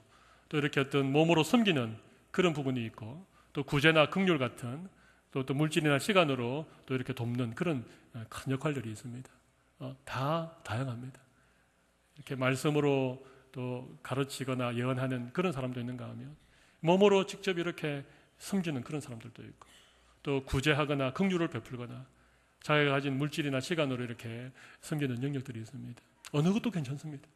또 이렇게 어떤 몸으로 섬기는 그런 부분이 있고 또 구제나 극률 같은 또, 또 물질이나 시간으로 또 이렇게 돕는 그런 어, 큰 역할들이 있습니다. 어, 다 다양합니다. 이렇게 말씀으로 또 가르치거나 예언하는 그런 사람도 있는가 하면 몸으로 직접 이렇게 섬기는 그런 사람들도 있고 또 구제하거나 긍휼을 베풀거나 자기가 가진 물질이나 시간으로 이렇게 섬기는 영역들이 있습니다. 어느 것도 괜찮습니다.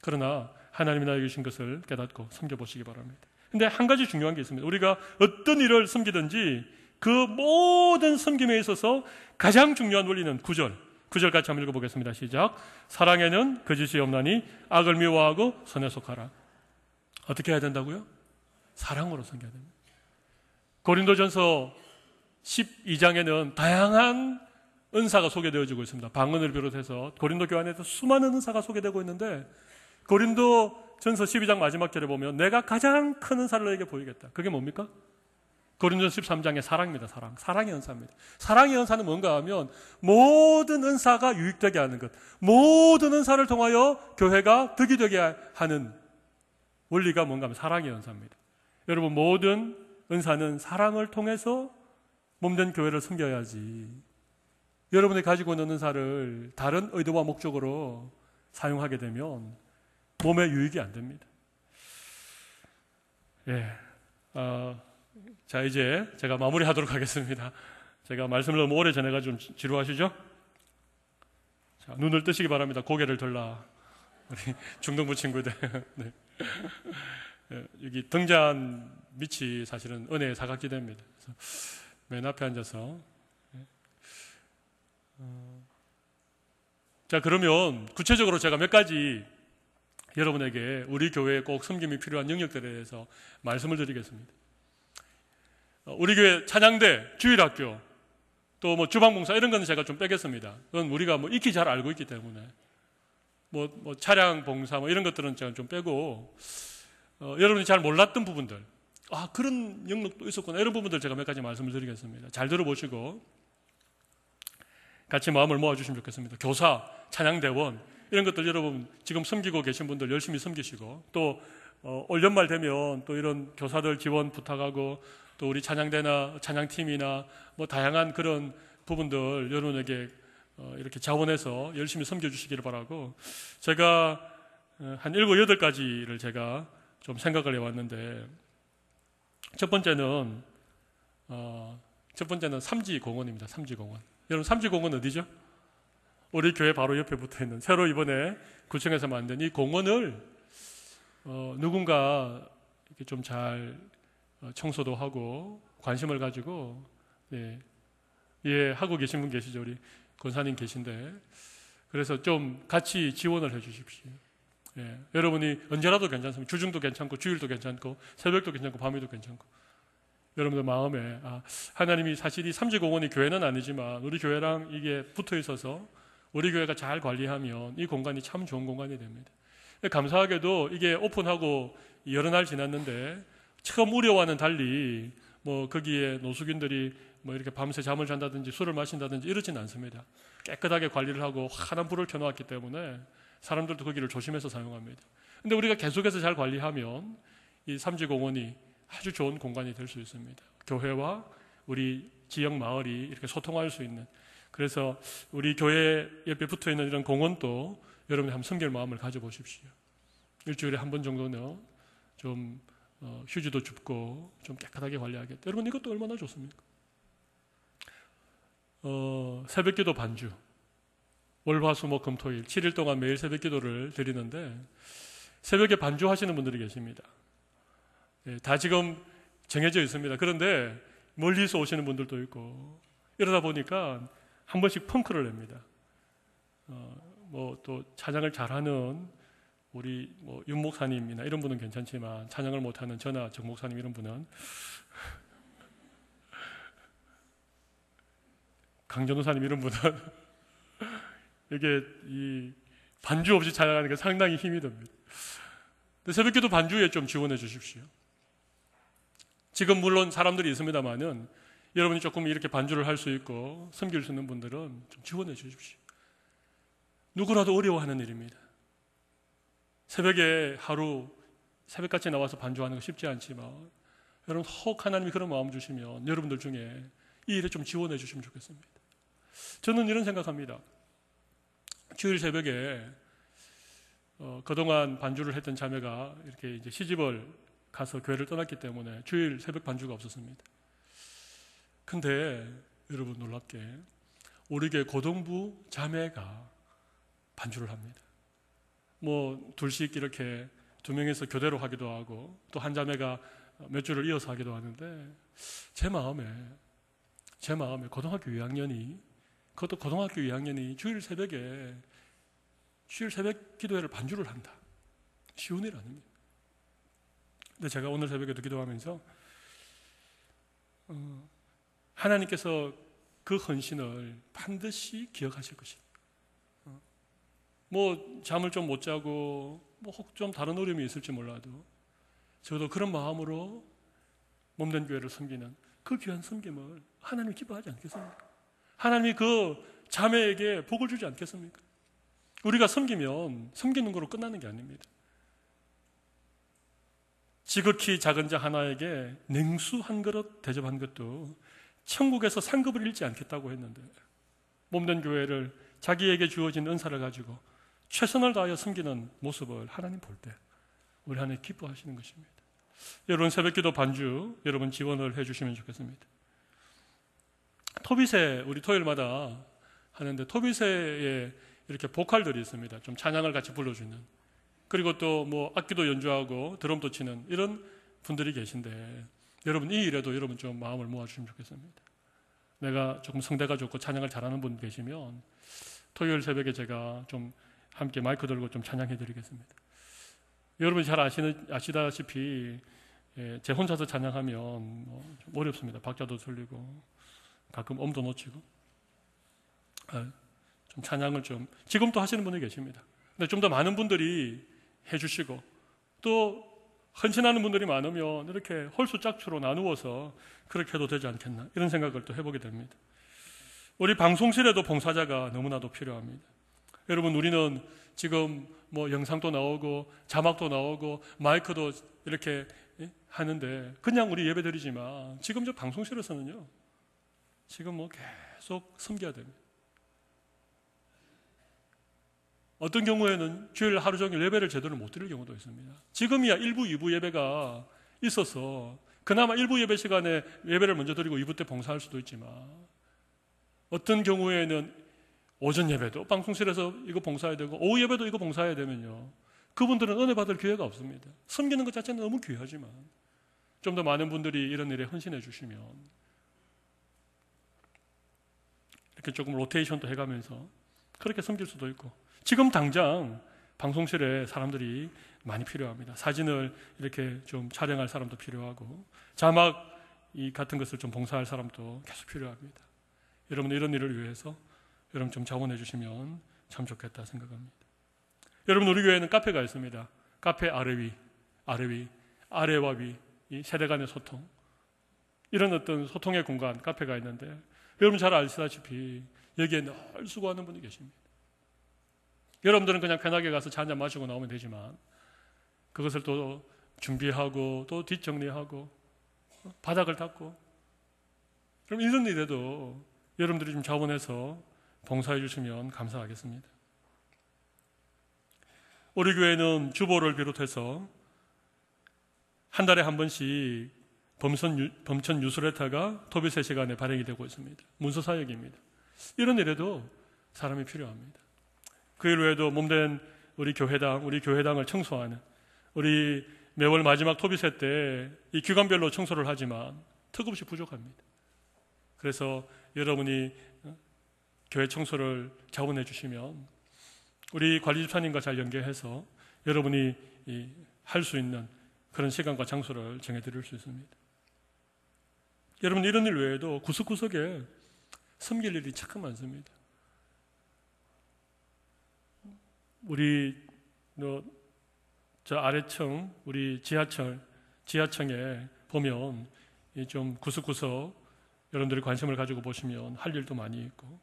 그러나 하나님이 나에게 주신 것을 깨닫고 섬겨보시기 바랍니다. 근데 한 가지 중요한 게 있습니다. 우리가 어떤 일을 섬기든지 그 모든 섬김에 있어서 가장 중요한 원리는 구절. 구절 같이 한번 읽어보겠습니다. 시작. 사랑에는 거짓이 없나니 악을 미워하고 선에 속하라. 어떻게 해야 된다고요? 사랑으로 섬겨야 됩니다. 고린도전서 12장에는 다양한 은사가 소개되어지고 있습니다. 방언을 비롯해서 고린도 교환에서 수많은 은사가 소개되고 있는데 고린도 전서 12장 마지막 절에 보면 내가 가장 큰 은사를 너에게 보이겠다. 그게 뭡니까? 고린도전 13장의 사랑입니다. 사랑. 사랑의 은사입니다. 사랑의 은사는 뭔가 하면 모든 은사가 유익되게 하는 것. 모든 은사를 통하여 교회가 득이 되게 하는 원리가 뭔가 하면 사랑의 은사입니다. 여러분 모든 은사는 사랑을 통해서 몸된 교회를 섬겨야지. 여러분이 가지고 있는 은사를 다른 의도와 목적으로 사용하게 되면 몸에 유익이 안 됩니다. 예. 어, 자, 이제 제가 마무리하도록 하겠습니다. 제가 말씀을 너무 오래 전해가지고 좀 지루하시죠? 자, 눈을 뜨시기 바랍니다. 고개를 들라. 우리 중동부 친구들. [laughs] 네. 예, 여기 등잔 밑이 사실은 은혜의 사각지대입니다. 맨 앞에 앉아서. 자, 그러면 구체적으로 제가 몇 가지 여러분에게 우리 교회에 꼭 섬김이 필요한 영역들에 대해서 말씀을 드리겠습니다. 어, 우리 교회 찬양대, 주일학교, 또 뭐 주방봉사 이런 거는 제가 좀 빼겠습니다. 그건 우리가 뭐 익히 잘 알고 있기 때문에. 뭐, 뭐 차량 봉사 뭐 이런 것들은 제가 좀 빼고, 어, 여러분이 잘 몰랐던 부분들. 아, 그런 영역도 있었구나. 이런 부분들 제가 몇 가지 말씀을 드리겠습니다. 잘 들어보시고, 같이 마음을 모아주시면 좋겠습니다. 교사, 찬양대원, 이런 것들 여러분 지금 섬기고 계신 분들 열심히 섬기시고, 또, 어, 올 연말 되면 또 이런 교사들 지원 부탁하고, 또 우리 찬양대나 찬양팀이나 뭐 다양한 그런 부분들 여러분에게 어, 이렇게 자원해서 열심히 섬겨주시기를 바라고, 제가 어, 한 일곱, 여덟 가지를 제가 좀 생각을 해왔는데, 첫 번째는, 어, 첫 번째는 삼지 공원입니다. 삼지 공원. 여러분, 삼지 공원 어디죠? 우리 교회 바로 옆에 붙어 있는 새로 이번에 구청에서 만든 이 공원을 어, 누군가 이렇게 좀 잘 청소도 하고 관심을 가지고 네, 예 하고 계신 분 계시죠 우리 권사님 계신데 그래서 좀 같이 지원을 해주십시오. 예, 여러분이 언제라도 괜찮습니다. 주중도 괜찮고 주일도 괜찮고 새벽도 괜찮고 밤에도 괜찮고 여러분들 마음에 아, 하나님이 사실 이 삼지공원이 교회는 아니지만 우리 교회랑 이게 붙어 있어서 우리 교회가 잘 관리하면 이 공간이 참 좋은 공간이 됩니다. 감사하게도 이게 오픈하고 여러 날 지났는데 처음 우려와는 달리 뭐 거기에 노숙인들이 뭐 이렇게 밤새 잠을 잔다든지 술을 마신다든지 이러지는 않습니다. 깨끗하게 관리를 하고 환한 불을 켜놓았기 때문에 사람들도 거기를 조심해서 사용합니다. 근데 우리가 계속해서 잘 관리하면 이 삼지공원이 아주 좋은 공간이 될 수 있습니다. 교회와 우리 지역 마을이 이렇게 소통할 수 있는 그래서 우리 교회 옆에 붙어 있는 이런 공원도 여러분이 한번 섬길 마음을 가져보십시오. 일주일에 한 번 정도는 좀 어, 휴지도 줍고 좀 깨끗하게 관리하겠다. 여러분 이것도 얼마나 좋습니까? 어, 새벽기도 반주. 월화수목 금토일 7일 동안 매일 새벽기도를 드리는데 새벽에 반주하시는 분들이 계십니다. 네, 다 지금 정해져 있습니다. 그런데 멀리서 오시는 분들도 있고 이러다 보니까 한 번씩 펑크를 냅니다. 어, 뭐또 찬양을 잘하는 우리 뭐 윤 목사님이나 이런 분은 괜찮지만 찬양을 못하는 저나 정 목사님 이런 분은 [laughs] 강전호사님 이런 분은 [laughs] 이게 이 반주 없이 찬양하는 게 상당히 힘이 듭니다. 새벽기도 반주에 좀 지원해 주십시오. 지금 물론 사람들이 있습니다만은 여러분이 조금 이렇게 반주를 할 수 있고 섬길 수 있는 분들은 좀 지원해 주십시오. 누구라도 어려워하는 일입니다. 새벽에 하루 새벽같이 나와서 반주하는 거 쉽지 않지만 여러분 혹 하나님이 그런 마음 주시면 여러분들 중에 이 일에 좀 지원해 주시면 좋겠습니다. 저는 이런 생각합니다. 주일 새벽에 어, 그동안 반주를 했던 자매가 이렇게 이제 시집을 가서 교회를 떠났기 때문에 주일 새벽 반주가 없었습니다. 근데 여러분 놀랍게 우리 교회 고등부 자매가 반주를 합니다. 뭐 둘씩 이렇게 두 명에서 교대로 하기도 하고 또 한 자매가 몇 주를 이어서 하기도 하는데 제 마음에 제 마음에 고등학교 2학년이 그것도 고등학교 2학년이 주일 새벽에 주일 새벽 기도회를 반주를 한다. 쉬운 일 아닙니다. 근데 제가 오늘 새벽에도 기도하면서 어, 하나님께서 그 헌신을 반드시 기억하실 것이다. 어, 뭐 잠을 좀 못 자고 뭐 혹 좀 다른 어려움이 있을지 몰라도 저도 그런 마음으로 몸된 교회를 섬기는 그 귀한 섬김을 하나님 기뻐하지 않겠습니까? 하나님이 그 자매에게 복을 주지 않겠습니까? 우리가 섬기면 섬기는 거로 끝나는 게 아닙니다. 지극히 작은 자 하나에게 냉수 한 그릇 대접한 것도 천국에서 상급을 잃지 않겠다고 했는데 몸된 교회를 자기에게 주어진 은사를 가지고 최선을 다하여 섬기는 모습을 하나님 볼 때 우리 하나님 기뻐하시는 것입니다. 여러분 새벽기도 반주 여러분 지원을 해주시면 좋겠습니다. 토비세 우리 토요일마다 하는데 토비세에 이렇게 보컬들이 있습니다. 좀 찬양을 같이 불러주는 그리고 또 뭐 악기도 연주하고 드럼도 치는 이런 분들이 계신데 여러분 이 일에도 여러분 좀 마음을 모아주시면 좋겠습니다. 내가 조금 성대가 좋고 찬양을 잘하는 분 계시면 토요일 새벽에 제가 좀 함께 마이크 들고 좀 찬양해 드리겠습니다. 여러분 잘 아시는, 아시다시피 예, 제 혼자서 찬양하면 뭐좀 어렵습니다. 박자도 틀리고 가끔 엄도 놓치고 아, 좀 찬양을 좀 지금도 하시는 분이 계십니다. 근데 좀 더 많은 분들이 해주시고 또 헌신하는 분들이 많으면 이렇게 홀수짝수로 나누어서 그렇게 해도 되지 않겠나 이런 생각을 또 해보게 됩니다. 우리 방송실에도 봉사자가 너무나도 필요합니다. 여러분 우리는 지금 뭐 영상도 나오고 자막도 나오고 마이크도 이렇게 하는데 그냥 우리 예배 드리지만 지금 저 방송실에서는요 지금 뭐 계속 섬겨야 됩니다. 어떤 경우에는 주일 하루 종일 예배를 제대로 못 드릴 경우도 있습니다. 지금이야 1부, 2부 예배가 있어서 그나마 1부 예배 시간에 예배를 먼저 드리고 2부 때 봉사할 수도 있지만 어떤 경우에는 오전 예배도 방송실에서 이거 봉사해야 되고 오후 예배도 이거 봉사해야 되면요. 그분들은 은혜 받을 기회가 없습니다. 섬기는 것 자체는 너무 귀하지만 좀 더 많은 분들이 이런 일에 헌신해 주시면 이렇게 조금 로테이션도 해가면서 그렇게 섬길 수도 있고 지금 당장 방송실에 사람들이 많이 필요합니다. 사진을 이렇게 좀 촬영할 사람도 필요하고 자막 이 같은 것을 좀 봉사할 사람도 계속 필요합니다. 여러분 이런 일을 위해서 여러분 좀 자원해 주시면 참 좋겠다 생각합니다. 여러분 우리 교회는 카페가 있습니다. 카페 아래 위, 아래 위, 아래와 위, 이 세대 간의 소통 이런 어떤 소통의 공간 카페가 있는데 여러분 잘 아시다시피 여기에 늘 수고하는 분이 계십니다. 여러분들은 그냥 편하게 가서 차 한잔 마시고 나오면 되지만 그것을 또 준비하고 또 뒷정리하고 바닥을 닦고 그럼 이런 일에도 여러분들이 좀 자원해서 봉사해 주시면 감사하겠습니다. 우리 교회는 주보를 비롯해서 한 달에 한 번씩 범선, 범천 뉴스레터가 토비세 시간에 발행이 되고 있습니다. 문서 사역입니다. 이런 일에도 사람이 필요합니다. 그 일 외에도 몸된 우리 교회당, 우리 교회당을 청소하는 우리 매월 마지막 토비세 때 이 기관별로 청소를 하지만 턱없이 부족합니다. 그래서 여러분이 어, 교회 청소를 자원해 주시면 우리 관리 집사님과 잘 연계해서 여러분이 할 수 있는 그런 시간과 장소를 정해 드릴 수 있습니다. 여러분 이런 일 외에도 구석구석에 섬길 일이 참 많습니다. 우리 저 아래층 우리 지하철 지하층에 보면 좀 구석구석 여러분들이 관심을 가지고 보시면 할 일도 많이 있고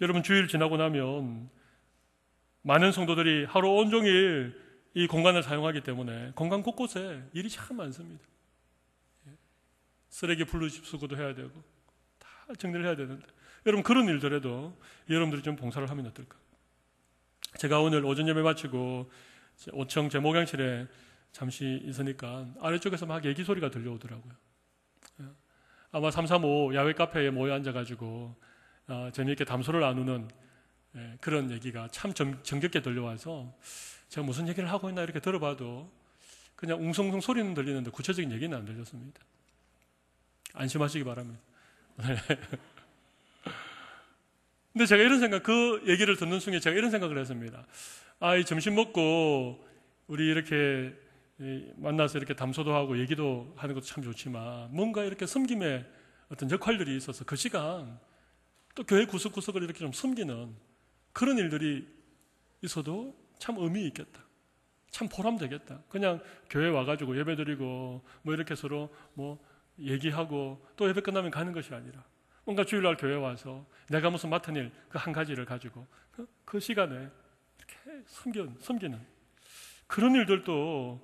여러분 주일 지나고 나면 많은 성도들이 하루 온종일 이 공간을 사용하기 때문에 공간 곳곳에 일이 참 많습니다. 쓰레기 분리수거도 해야 되고 다 정리를 해야 되는데 여러분 그런 일들에도 여러분들이 좀 봉사를 하면 어떨까? 제가 오늘 오전 예배 마치고 5층 제 목양실에 잠시 있으니까 아래쪽에서 막 얘기 소리가 들려오더라고요. 예. 아마 335 야외 카페에 모여 앉아가지고 어, 재미있게 담소를 나누는 예, 그런 얘기가 참 정, 정겹게 들려와서 제가 무슨 얘기를 하고 있나 이렇게 들어봐도 그냥 웅성웅성 소리는 들리는데 구체적인 얘기는 안 들렸습니다. 안심하시기 바랍니다. [laughs] 근데 제가 이런 생각, 그 얘기를 듣는 순간 제가 이런 생각을 했습니다. 아, 이 점심 먹고 우리 이렇게 만나서 이렇게 담소도 하고 얘기도 하는 것도 참 좋지만 뭔가 이렇게 섬김의 어떤 역할들이 있어서 그 시간 또 교회 구석구석을 이렇게 좀 섬기는 그런 일들이 있어도 참 의미 있겠다. 참 보람 되겠다. 그냥 교회 와가지고 예배 드리고 뭐 이렇게 서로 뭐 얘기하고 또 예배 끝나면 가는 것이 아니라 뭔가 주일날 교회 와서 내가 무슨 맡은 일 그 한 가지를 가지고 그, 그 시간에 이렇게 섬겨, 섬기는 그런 일들도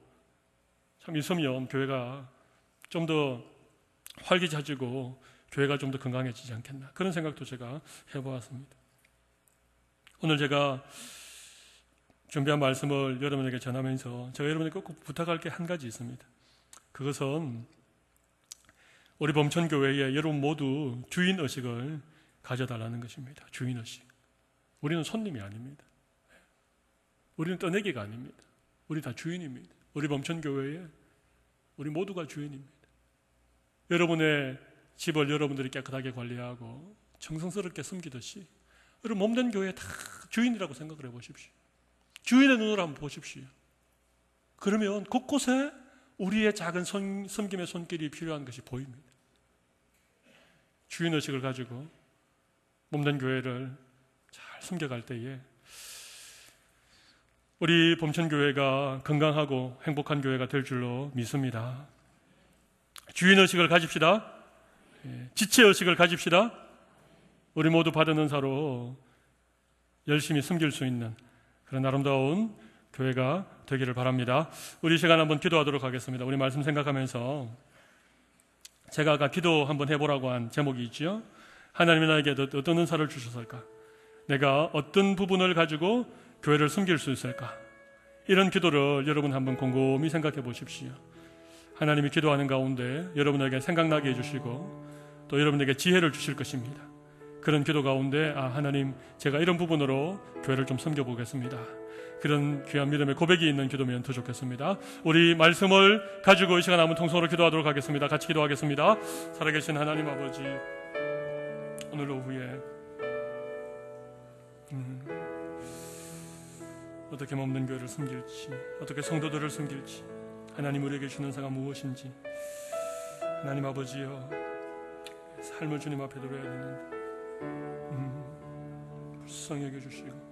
참 있으면 교회가 좀 더 활기차지고 교회가 좀 더 건강해지지 않겠나 그런 생각도 제가 해보았습니다. 오늘 제가 준비한 말씀을 여러분에게 전하면서 제가 여러분에게 꼭 부탁할 게 한 가지 있습니다. 그것은 우리 범천교회에 여러분 모두 주인 의식을 가져달라는 것입니다. 주인 의식. 우리는 손님이 아닙니다. 우리는 떠내기가 아닙니다. 우리 다 주인입니다. 우리 범천교회에 우리 모두가 주인입니다. 여러분의 집을 여러분들이 깨끗하게 관리하고 정성스럽게 섬기듯이 여러분 몸된 교회 다 주인이라고 생각을 해보십시오. 주인의 눈으로 한번 보십시오. 그러면 곳곳에 우리의 작은 섬김의 손길이 필요한 것이 보입니다. 주인의식을 가지고 몸된 교회를 잘 섬겨갈 때에 우리 봄천교회가 건강하고 행복한 교회가 될 줄로 믿습니다. 주인의식을 가집시다. 예, 지체의식을 가집시다. 우리 모두 받은 은사로 열심히 섬길 수 있는 그런 아름다운 교회가 되기를 바랍니다. 우리 시간 한번 기도하도록 하겠습니다. 우리 말씀 생각하면서 제가 아까 기도 한번 해보라고 한 제목이 있죠. 하나님이 나에게 어떤 은사를 주셨을까? 내가 어떤 부분을 가지고 교회를 섬길 수 있을까? 이런 기도를 여러분 한번 곰곰이 생각해 보십시오. 하나님이 기도하는 가운데 여러분에게 생각나게 해주시고 또 여러분에게 지혜를 주실 것입니다. 그런 기도 가운데 아 하나님 제가 이런 부분으로 교회를 좀 섬겨 보겠습니다. 그런 귀한 믿음의 고백이 있는 기도면 더 좋겠습니다. 우리 말씀을 가지고 이 시간 한번 통성으로 기도하도록 하겠습니다. 같이 기도하겠습니다. 살아계신 하나님 아버지 오늘 오후에 음, 어떻게 먹는 교회를 섬길지 어떻게 성도들을 섬길지 하나님 우리에게 주는 사가 무엇인지 하나님 아버지여 삶을 주님 앞에 드려야 되는데 음, 불쌍히 여겨주시고.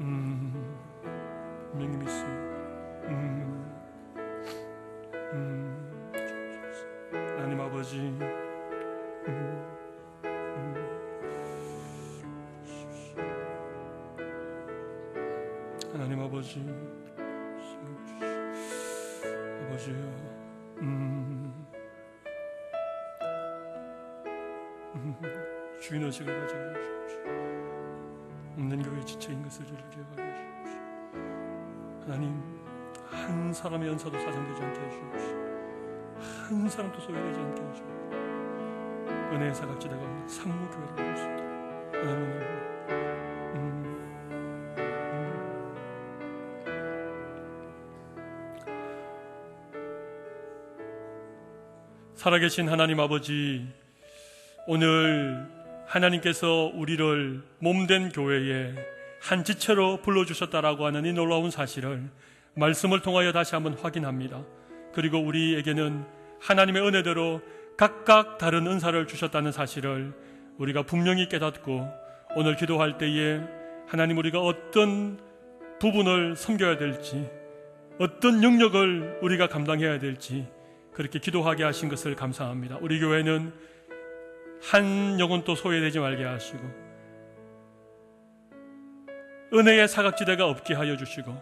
음, 분명히 믿습니다 음, 음, 하나님 아버지. 음, 하나님 아버지. 아버지요. 음, 음, 주인 의식을 가지게 하십시오. 없는 교회 지체인 것을 기억하게 하십시오 하나님 한 사람의 연사도 사장되지 않게 하십시오 한 사람도 소외되지 않게 하십시오 은혜의 사각지대가 상무교회를 볼수 있도록 하나님 살아계신 하나님 아버지, 오늘 하나님께서 우리를 몸된 교회에 한 지체로 불러주셨다라고 하는 이 놀라운 사실을 말씀을 통하여 다시 한번 확인합니다. 그리고 우리에게는 하나님의 은혜대로 각각 다른 은사를 주셨다는 사실을 우리가 분명히 깨닫고 오늘 기도할 때에 하나님 우리가 어떤 부분을 섬겨야 될지 어떤 영역을 우리가 감당해야 될지 그렇게 기도하게 하신 것을 감사합니다. 우리 교회는 한 영혼도 소외되지 말게 하시고 은혜의 사각지대가 없게 하여 주시고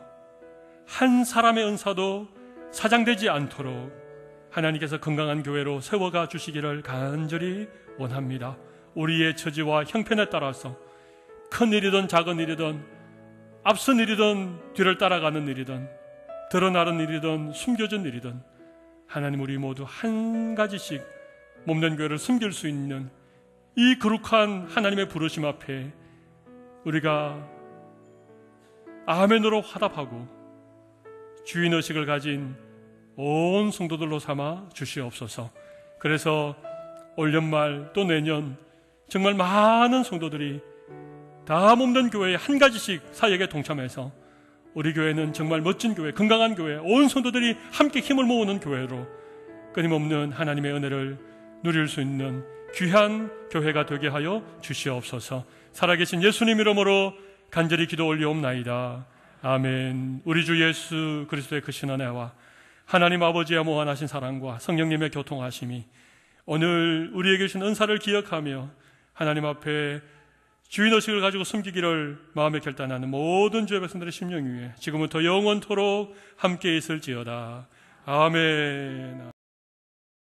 한 사람의 은사도 사장되지 않도록 하나님께서 건강한 교회로 세워가 주시기를 간절히 원합니다. 우리의 처지와 형편에 따라서 큰 일이든 작은 일이든 앞선 일이든 뒤를 따라가는 일이든 드러나는 일이든 숨겨진 일이든 하나님 우리 모두 한 가지씩 몸된 교회를 숨길 수 있는 이 거룩한 하나님의 부르심 앞에 우리가 아멘으로 화답하고 주인 의식을 가진 온 성도들로 삼아 주시옵소서. 그래서 올 연말 또 내년 정말 많은 성도들이 다 몸된 교회에 한 가지씩 사역에 동참해서 우리 교회는 정말 멋진 교회, 건강한 교회, 온 성도들이 함께 힘을 모으는 교회로 끊임없는 하나님의 은혜를 누릴 수 있는 귀한 교회가 되게 하여 주시옵소서. 살아계신 예수님 이름으로 간절히 기도 올리옵나이다. 아멘. 우리 주 예수 그리스도의 그 신은혜와 하나님 아버지의 무한하신 사랑과 성령님의 교통하심이 오늘 우리에게 주신 은사를 기억하며 하나님 앞에 주인의식을 가지고 숨기기를 마음에 결단하는 모든 주의 백성들의 심령 위에 지금부터 영원토록 함께 있을지어다. 아멘.